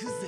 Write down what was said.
because